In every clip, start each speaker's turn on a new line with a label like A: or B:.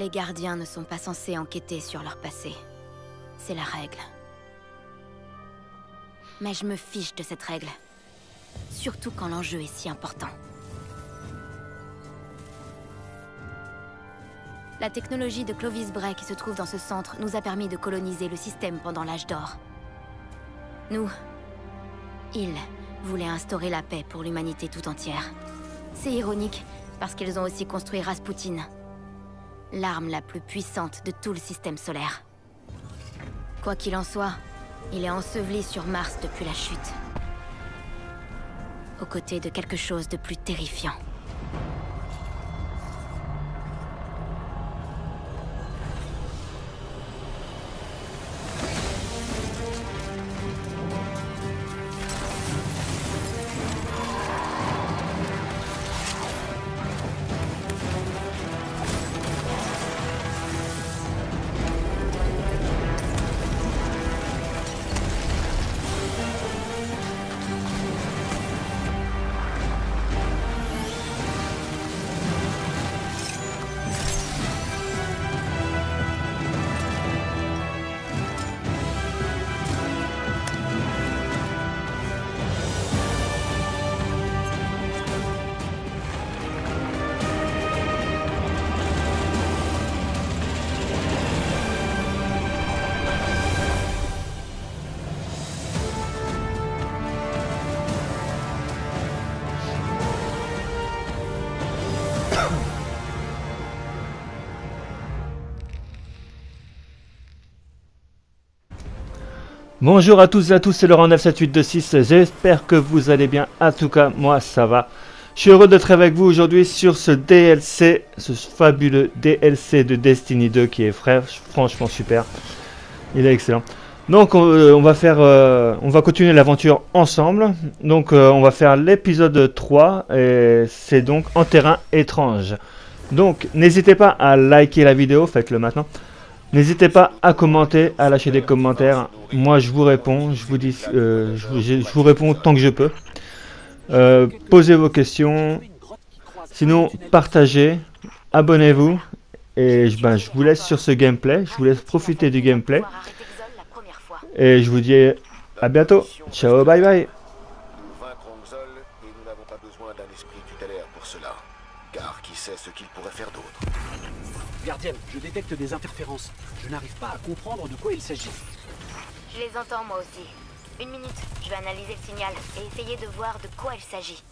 A: Les gardiens ne sont pas censés enquêter sur leur passé. C'est la règle. Mais je me fiche de cette règle. Surtout quand l'enjeu est si important. La technologie de Clovis Bray qui se trouve dans ce centre nous a permis de coloniser le système pendant l'âge d'or. Nous... Ils voulaient instaurer la paix pour l'humanité tout entière. C'est ironique, parce qu'ils ont aussi construit Rasputin. L'arme la plus puissante de tout le système solaire. Quoi qu'il en soit, il est enseveli sur Mars depuis la chute. Aux côtés de quelque chose de plus terrifiant.
B: Bonjour à tous et à tous, c'est Laurent 97826, j'espère que vous allez bien, en tout cas moi ça va. Je suis heureux d'être avec vous aujourd'hui sur ce DLC, ce fabuleux DLC de Destiny 2 qui est franchement super. Il est excellent. Donc on, euh, va faire, euh, on va continuer l'aventure ensemble. Donc euh, on va faire l'épisode 3 et c'est donc en terrain étrange. Donc n'hésitez pas à liker la vidéo, faites-le maintenant. N'hésitez pas à commenter, à lâcher des commentaires. Moi, je vous réponds. Je vous dis, euh, je, vous, réponds tant que je peux. Euh, posez vos questions. Sinon, partagez, abonnez-vous. Et ben, je vous laisse sur ce gameplay. Je vous laisse profiter du gameplay. Et je vous dis à bientôt. Ciao, bye bye.
C: Gardienne, je détecte des interférences. Je n'arrive pas à comprendre de quoi il s'agit.
A: Je les entends moi aussi. Une minute, je vais analyser le signal et essayer de voir de quoi il s'agit.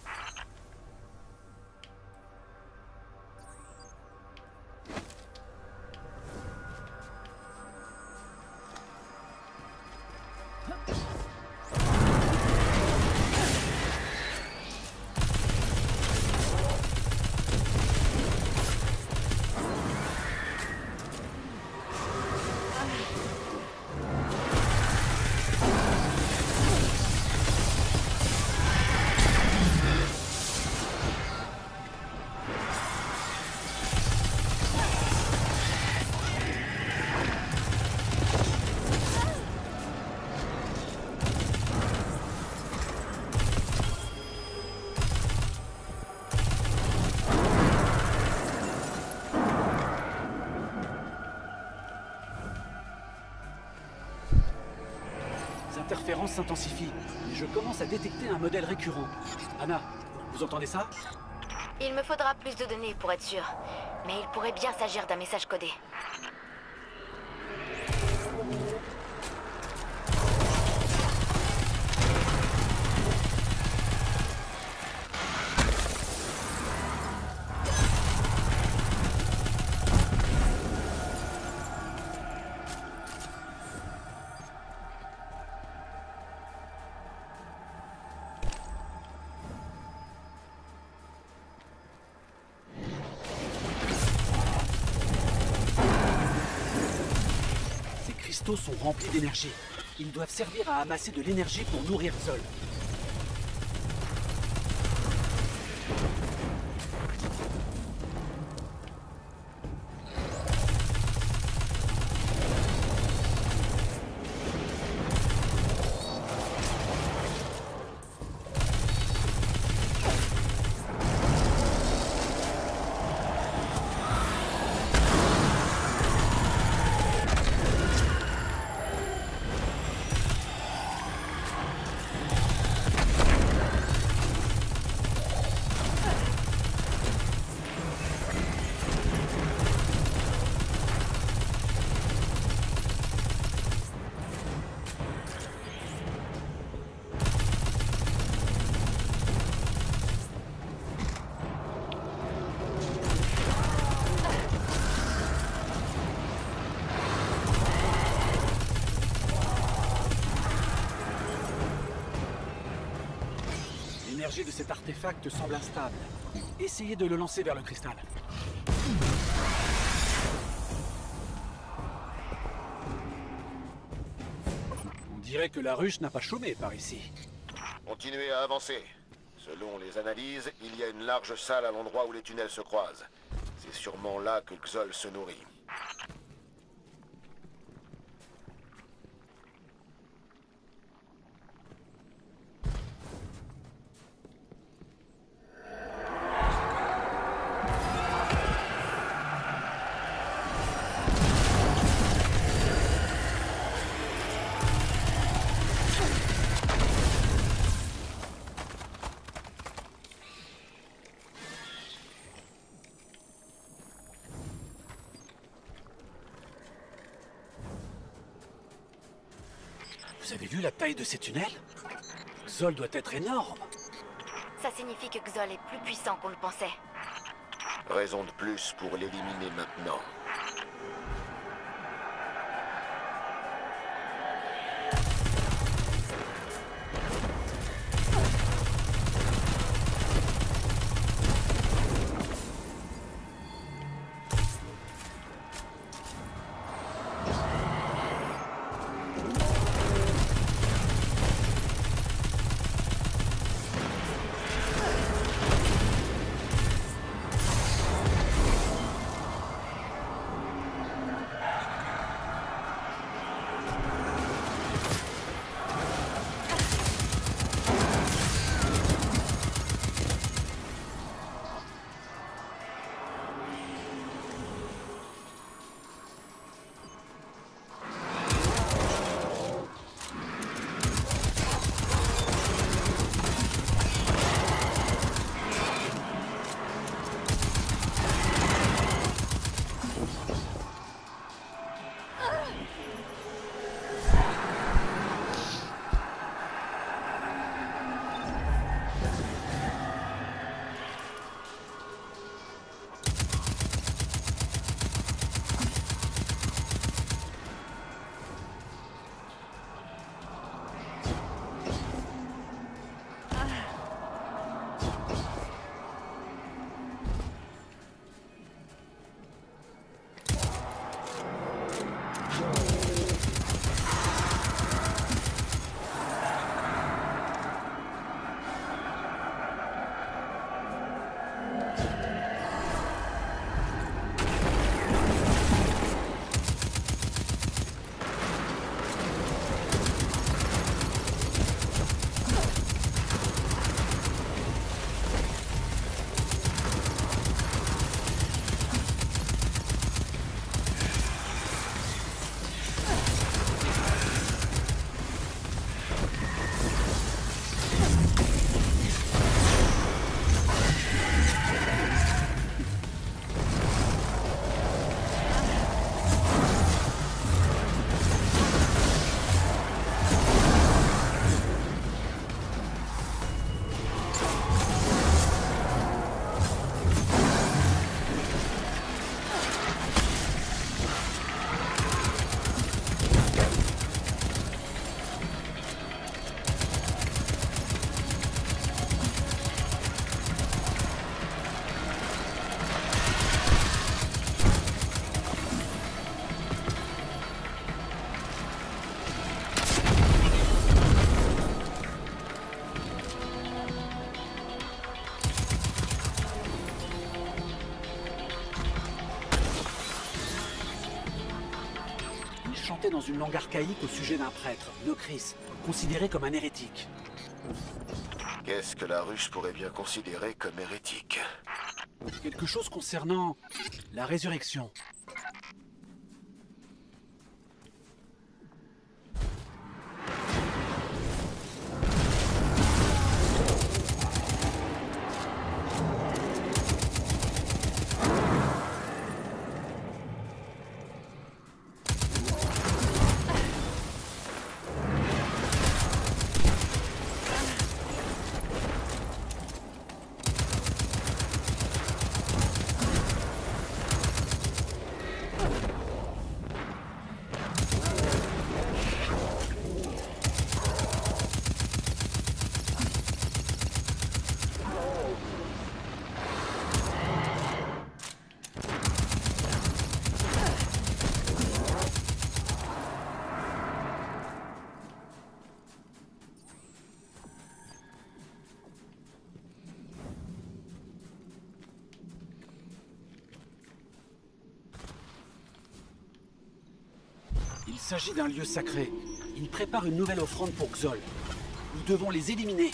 C: S'intensifie. Je commence à détecter un modèle récurrent. Anna, vous entendez ça?
A: Il me faudra plus de données pour être sûr. Mais il pourrait bien s'agir d'un message codé.
C: Sont remplis d'énergie. Ils doivent servir à amasser de l'énergie pour nourrir Zol. L'énergie de cet artefact semble instable. Essayez de le lancer vers le cristal. On dirait que la ruche n'a pas chômé par ici.
D: Continuez à avancer. Selon les analyses, il y a une large salle à l'endroit où les tunnels se croisent. C'est sûrement là que Xol se nourrit.
C: Vous avez vu la taille de ces tunnels? Xol doit être énorme.
A: Ça signifie que Xol est plus puissant qu'on le pensait.
D: Raison de plus pour l'éliminer maintenant.
C: Dans une langue archaïque au sujet d'un prêtre, Nocris, considéré comme un hérétique.
D: Qu'est-ce que la ruche pourrait bien considérer comme hérétique?
C: Quelque chose concernant la résurrection. Il s'agit d'un lieu sacré. Ils préparent une nouvelle offrande pour Xol. Nous devons les éliminer.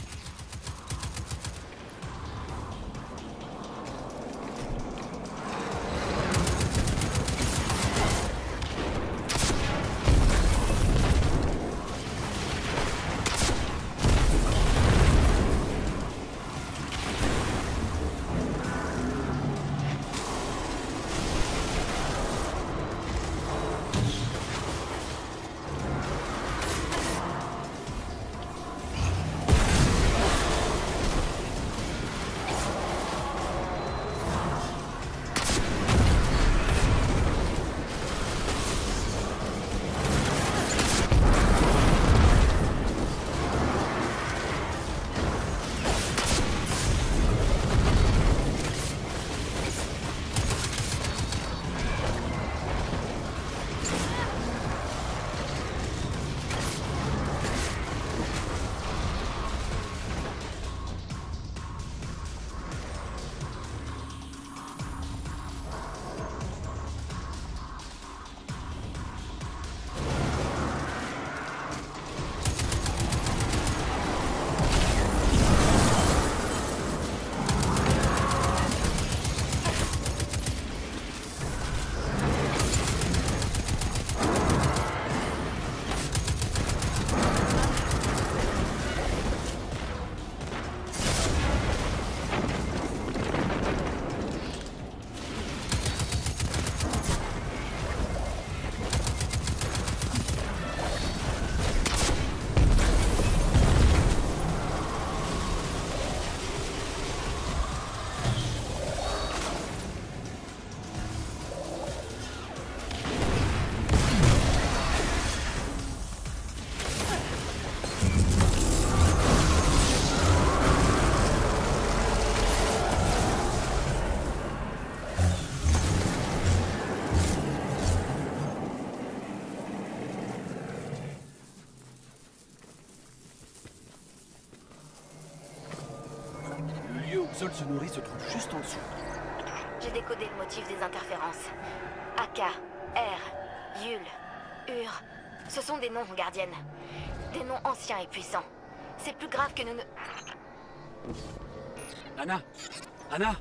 C: Xol se nourrit se trouve juste en dessous.
A: J'ai décodé le motif des interférences. Aka, R, Yul, Ur. Ce sont des noms, gardienne. Des noms anciens et puissants. C'est plus grave que nous ne...
C: Anna Anna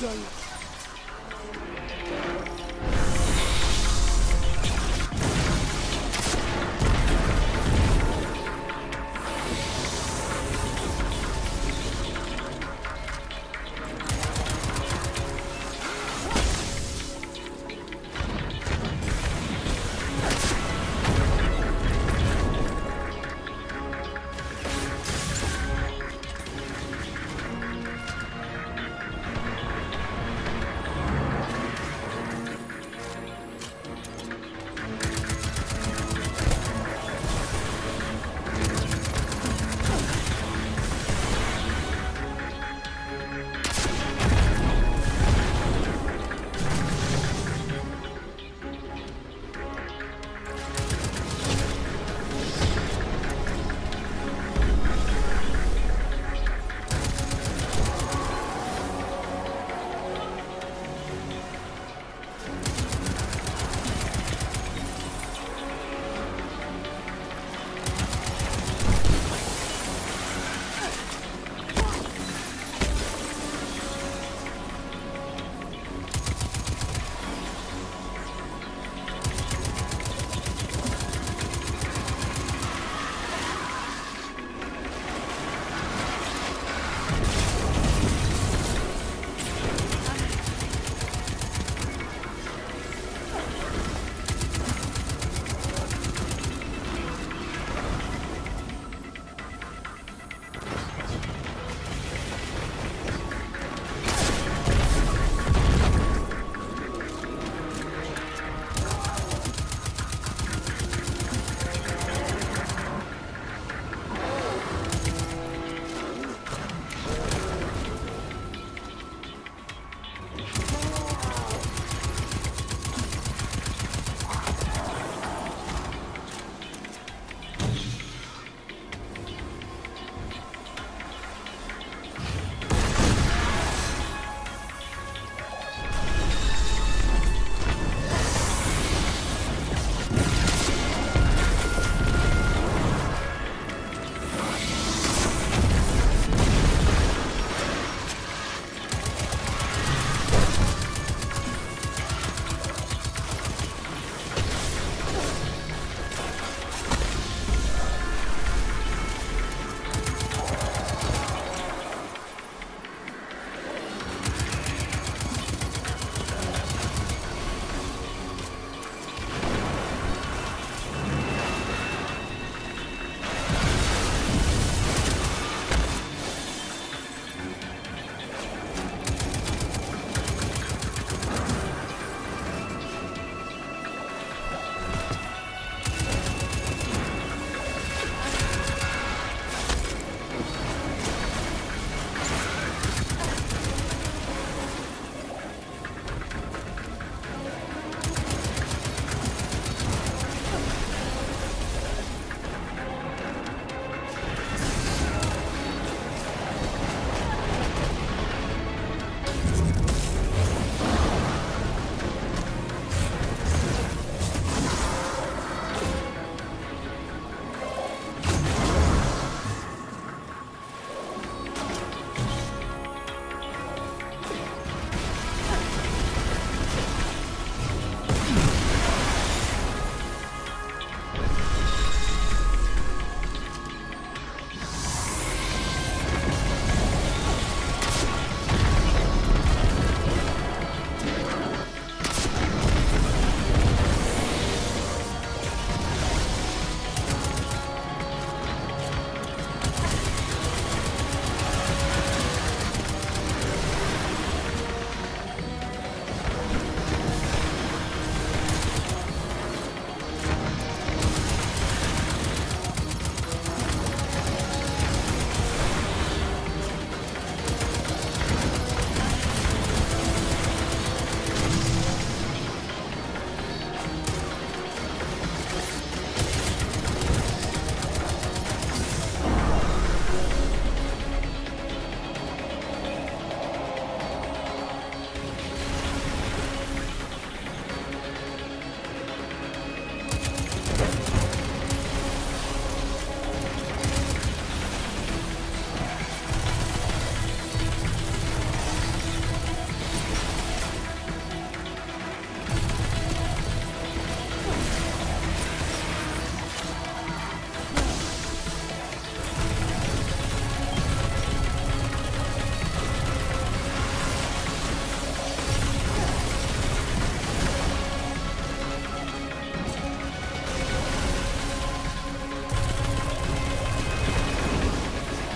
C: Ce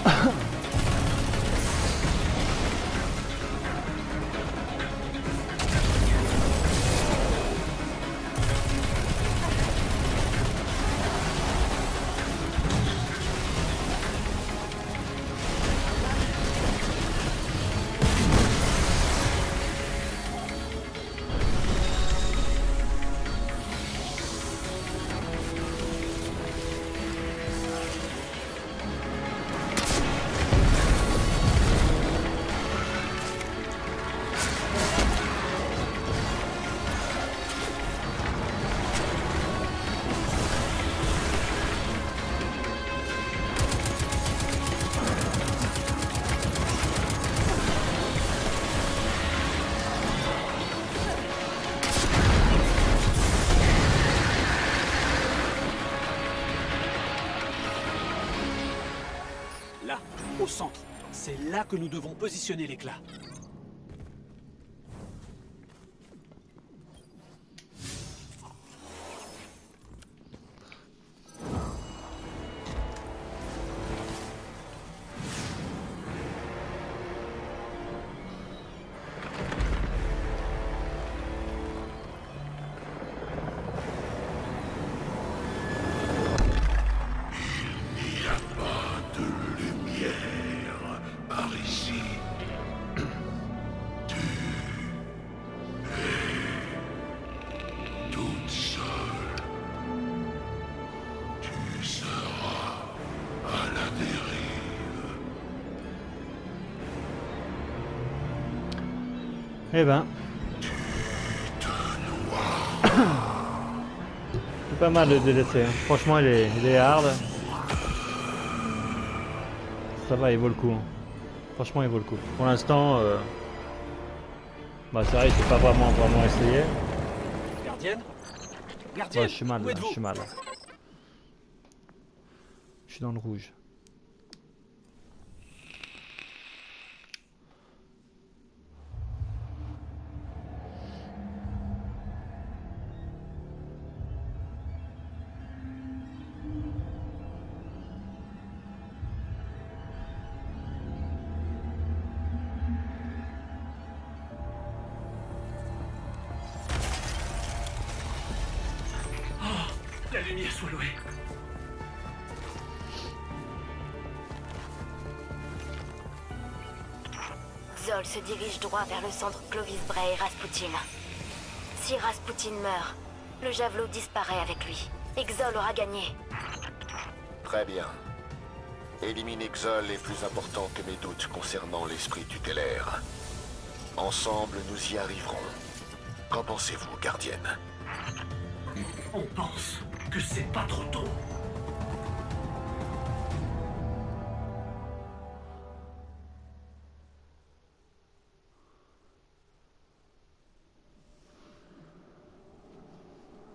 C: Ugh. Là que nous devons positionner l'éclat.
B: Eh ben. C'est pas mal le DLC. hein. Franchement, il est, il est hard. Ça va, il vaut le coup. hein. Franchement, il vaut le coup. Pour l'instant, euh... bah c'est vrai, j'ai pas vraiment vraiment essayé.
C: Gardienne Gardienne
B: Ouais, je suis mal, là, je suis mal. Je suis dans le rouge.
C: La lumière soit louée.
A: Zol se dirige droit vers le centre Clovis Bray et Rasputin. Si Rasputin meurt, le javelot disparaît avec lui. Exol aura gagné.
D: Très bien. Éliminer Xol est plus important que mes doutes concernant l'esprit tutélaire. Ensemble, nous y arriverons. Qu'en pensez-vous, gardienne?
C: On pense que c'est pas trop tôt.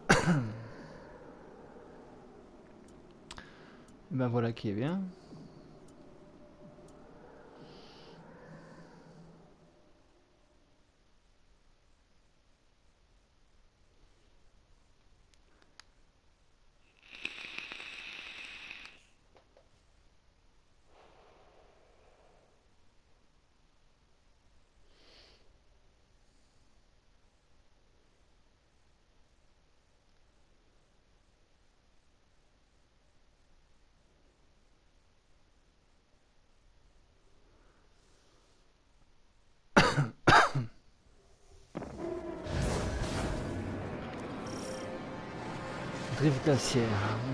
B: Ben voilà qui est bien. Clive